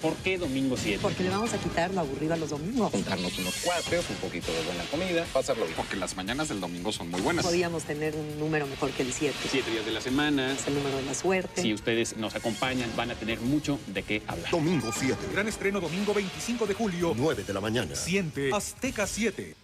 ¿Por qué domingo 7? Porque le vamos a quitar lo aburrido a los domingos. Juntarnos unos cuates, un poquito de buena comida, pasarlo bien. Porque las mañanas del domingo son muy buenas. Podíamos tener un número mejor que el 7. Siete días de la semana. Es el número de la suerte. Si ustedes nos acompañan, van a tener mucho de qué hablar. Domingo 7. Gran estreno domingo 25 de julio. 9 de la mañana. Siente Azteca 7.